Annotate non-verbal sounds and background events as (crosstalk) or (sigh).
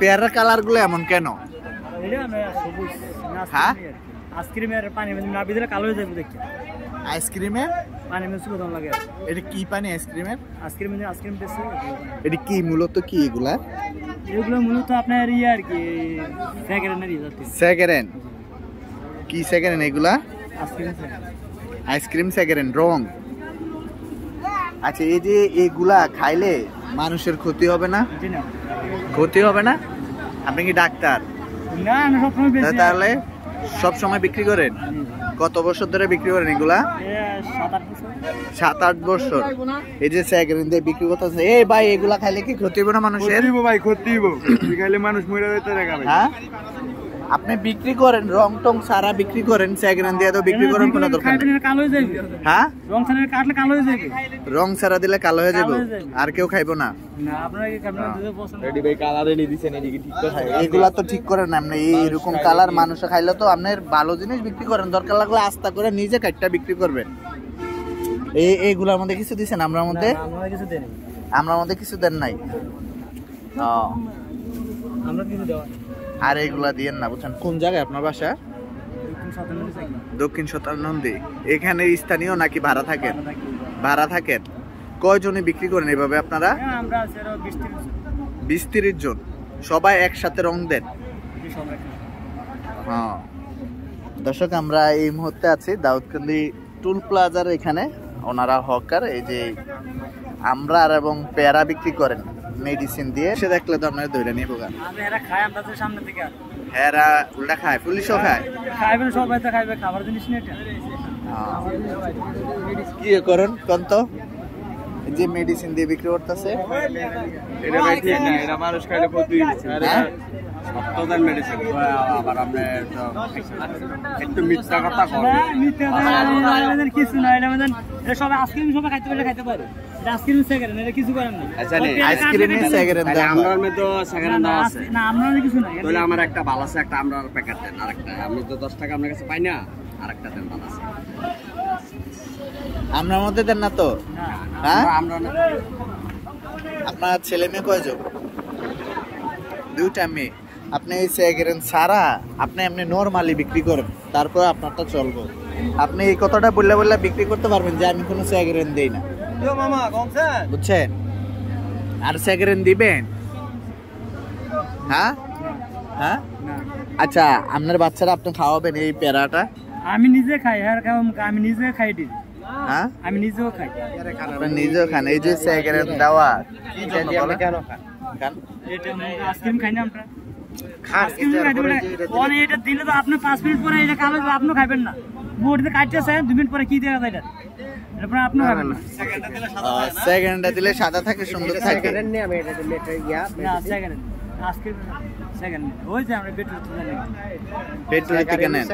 পেয়ারার কালারগুলো এমন কেন? হ্যাঁ? আইসক্রিমের পানি না কালো হয়ে যাবে দেখি আইসক্রিমের পানি লাগে। এটা কি পানি আইসক্রিমের আইসক্রিম মানে আইসক্রিম এটা কি মূলত কি এগুলা? এগুলো মূলত আপনার ইয়ে আর কি ইয়ে কি এগুলা? আইসক্রিম রং। আচ্ছা এই যে এগুলা খাইলে মানুষের ক্ষতি হবে না? জি না। ক্ষতি হবে না। আপনি কি ডাক্তার? না না সবসময় তাহলে সব সময় বিক্রি করেন? কত বছর ধরে বিক্রি করেন এগুলা? সাত আট বছর। এই যে সেকেন্ড দিয়ে বিক্রি করতেছে এই ভাই এগুলা খাইলে কি ক্ষতি হবে না মানুষের? ভাই ক্ষতি (coughs) খাইলে মানুষ মরে যেতে দেখাবে হ্যাঁ? আপনি বিক্রি করেন রং টং সারা বিক্রি করেন সেকেন্ড দিয়ে তো বিক্রি করেন কোনো দরকার নেই। কালো হয়ে যাবে। হ্যাঁ? রং থানের কাটলে কালো হয়ে যাবে। রং সারা দিলে কালো হয়ে যাবে। আর কেউ খাইবো না। না আপনারা কি পছন্দ। রেডি ভাই কালারে নিয়ে দিছেন এদিকে ঠিক কথা এগুলা তো ঠিক করেন না আপনি এই এরকম কালার মানুষ খাইলে তো আপনার ভালো জিনিস বিক্রি করেন। দরকার লাগলে আস্তা করে নিজে কাটটা বিক্রি করবেন। এই এইগুলার মধ্যে কিছু দিছেন আমরা মধ্যে না, আমরা কিছু দেই নাই। আমরা মধ্যে কিছু দেন নাই। ও আমরা কিছু দেওয়া আর এগুলা দিয়েন না, বুঝছেন? কোন জায়গায়? আপনার বাসা? দক্ষিণ শতানন্দী এখানে স্থানীয় নাকি ভাড়া থাকেন? ভাড়া থাকেন। কয়জনে বিক্রি করেন এভাবে আপনারা? বিশ তিরিশ জন। সবাই একসাথে রং দেন। হ্যাঁ। দর্শক, আমরা এই মুহূর্তে আছি দাউদকান্দি টুল প্লাজার এখানে। ওনারা হকার, এই যে আমরা এবং পেয়ারা বিক্রি করেন। মেডিসিন দিয়ে সে দেখলে তো আপনারা ধরে নিয়ে বোকা আমরা হেরা উল্টা খায় পুলিশও খায়? খাইবেন সবাই তো খাইবে খাবার জিনিস নিয়ে কি করেন কোন তো যে মেডিসিন দিয়ে বিক্রি করতেছে। এটা ভাই ঠিক না এটা মানুষ খাইলে ক্ষতি হ্যাঁ? সত্যতার মেডিসিন আবার আপনি একটু মিথ্যা কথা এটা আমাদের কিছু না এটা আমাদের সবাই আইসক্রিম সবাই খাইতে পারলে খাইতে পারে। আইসক্রিম সেকেন্ড এটা কিছু করার নেই আচ্ছা, নে, আইসক্রিমের সেকেন্ড আমরা মধ্যে সেকেন্ড দাও আছে না আমরা কিছু নাই তাহলে আমার একটা ভালো আছে একটা প্যাকেট দেন আরেকটা। আমি তো দশ টাকা আপনার কাছে পাই না আরেকটা দেন ভালো আছে। মধ্যে দেন না তো? হ্যাঁ? আমরা আপনার ছেলে মেয়ে কয়জন? দুইটা মেয়ে। আপনি এই সেকেন্ড সারা আপনি এমনি নর্মালি বিক্রি করেন তারপর আপনারটা চলবো। আপনি এই কথাটা বললে বললে বিক্রি করতে পারবেন যে আমি কোনো সেকেন্ড দেই না। বুঝছেন আর সেকেন্ড দিবেন হ্যাঁ হ্যাঁ আচ্ছা আপনার বাচ্চারা আপনি খাওয়াবেন এই প্যারাটা আমি নিজে খাই আর আমি নিজে খাই দিই হ্যাঁ আমি নিজেও খাই আপনি নিজেও খান এই যে সেকেন্ড দেওয়া কি জন্য বলেন? খান। এটা আইসক্রিম খাই না আমরা খান আইসক্রিম খাইতে পারে অনেক এটা দিলে তো আপনি পাঁচ মিনিট পরে এটা কালো আপনিও না বোর্ডে কাটতেছে দু মিনিট পরে কি দেওয়া যায় এটা সেকেন্ডটা দিলে সাদা থাকে সুন্দর থাকে। না সেকেন্ড আজকে সেকেন্ড ওই যে আমরা বেটুল পেট্রোল থেকে নেন।